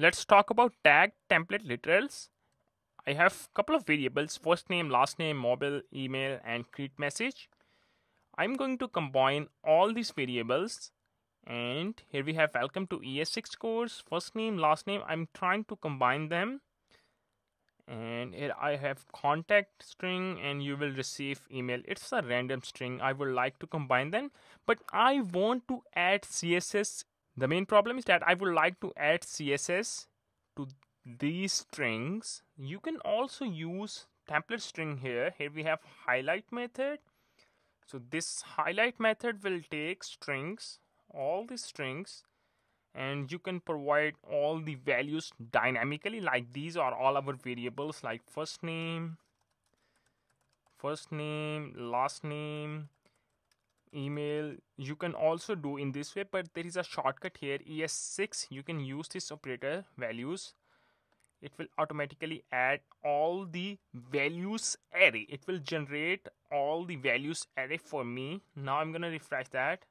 let's talk about tag template literals. I have a couple of variables, first name, last name, mobile, email, and create message. I'm going to combine all these variables and here we have welcome to ES6 course, first name, last name. I'm trying to combine them and here I have contact string and you will receive email it's a random string I would like to combine them but I want to add CSS the main problem is that I would like to add CSS to these strings. You can also use template string here. Here we have highlight method. So this highlight method will take strings all the strings and you can provide all the values dynamically. Like these are all our variables like first name first name last name email you can also do in this way but there is a shortcut here. Es6 you can use this operator values. It will automatically add all the values array. It will generate all the values array for me. Now i'm gonna refresh that.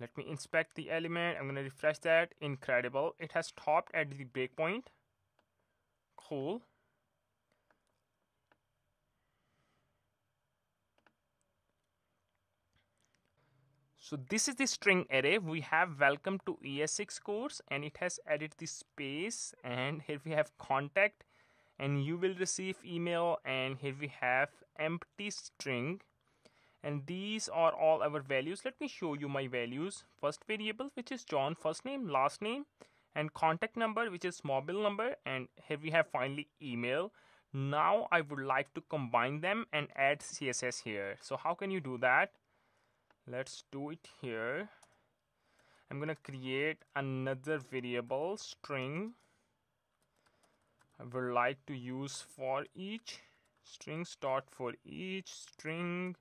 Let me inspect the element. I'm going to refresh that. Incredible. It has stopped at the breakpoint. Cool So this is the string array. We have welcome to ES6 course and it has added the space. And here we have contact and you will receive email. And here we have empty string. And these are all our values. Let me show you my values. First variable which is John first name last name and contact number which is mobile number. And here we have finally email. Now I would like to combine them and add CSS here. So how can you do that let's do it here. I'm gonna create another variable string. I would like to use for each string start for each string.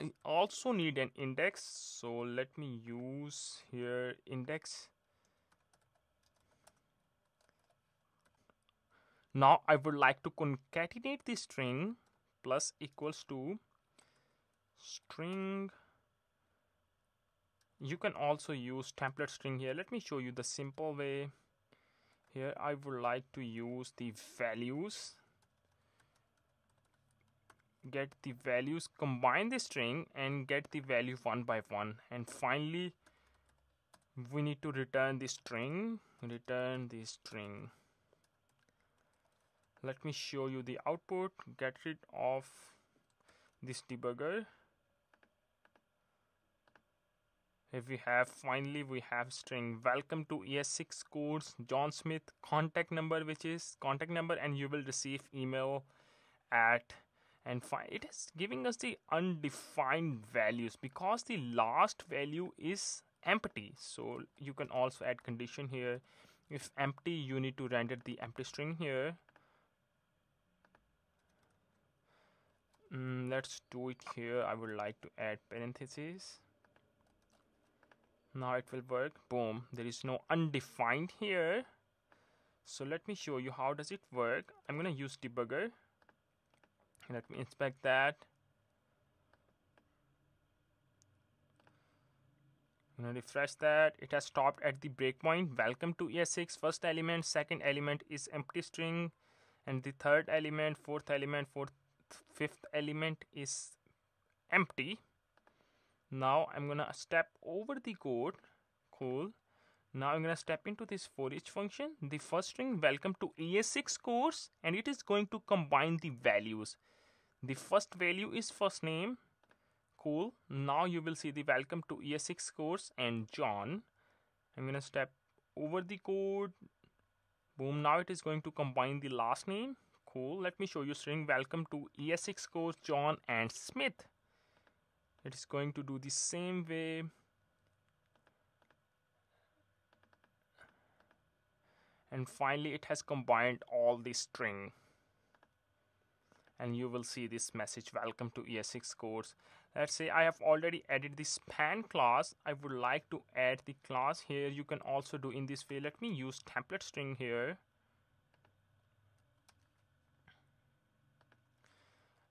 I also need an index so let me use here index. Now I would like to concatenate the string plus equals to string. You can also use template string here. Let me show you the simple way. Here I would like to use the values. Get the values combine the string and get the value one by one. And finally we need to return the string. Return the string. Let me show you the output. Get rid of this debugger if we have finally we have string. Welcome to es6 course john smith. Contact number which is contact number and you will receive email at and it is giving us the undefined values because the last value is empty. So you can also add condition here. If empty you need to render the empty string here. Mm, let's do it here. I would like to add parentheses now it will work. Boom. There is no undefined here. So let me show you how does it work. I'm gonna use debugger. Let me inspect that. I'm gonna refresh that. It has stopped at the breakpoint. Welcome to es6 first element second element is empty string. And the third element fourth element fourth fifth element is empty now I'm gonna step over the code cool now I'm gonna step into this for each function. The first string welcome to es6 course and it is going to combine the values. The first value is first name cool. Now you will see the welcome to es6 course and john. I'm gonna step over the code. Boom now it is going to combine the last name cool. Let me show you string welcome to es6 course john and smith it is going to do the same way. And finally it has combined all the string. And you will see this message welcome to ES6 course. Let's say I have already added the span class. I would like to add the class here. You can also do in this way. Let me use template string here.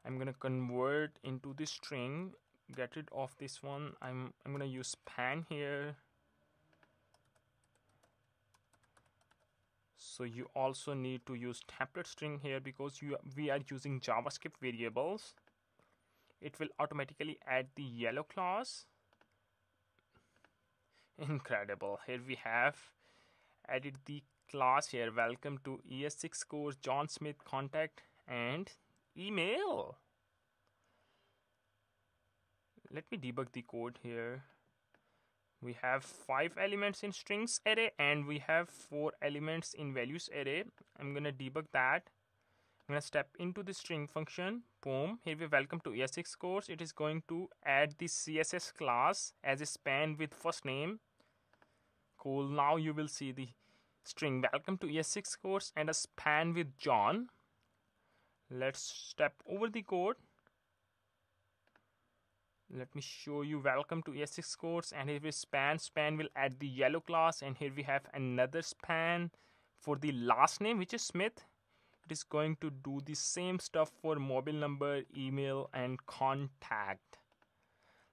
I'm gonna convert into the string get rid of this one. I'm I'm gonna use span here. So you also need to use template string here because you we are using javascript variables. It will automatically add the yellow class incredible. Here we have added the class here. Welcome to es6 course john smith contact and email let me debug the code here. We have five elements in strings array and we have four elements in values array. I'm gonna debug that. I'm gonna step into the string function. Boom. Here we welcome to es6 course. It is going to add the css class as a span with first name. Cool. Now you will see the string. Welcome to es6 course and a span with john. Let's step over the code let me show you. Welcome to es6 course and here is span span. Will add the yellow class. And here we have another span for the last name which is smith. It is going to do the same stuff for mobile number email and contact.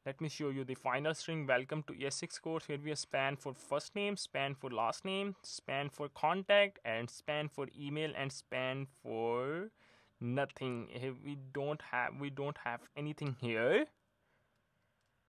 Let me show you the final string. Welcome to es6 course here we have span for first name span for last name span for contact and span for email and span for nothing. We don't have we don't have anything here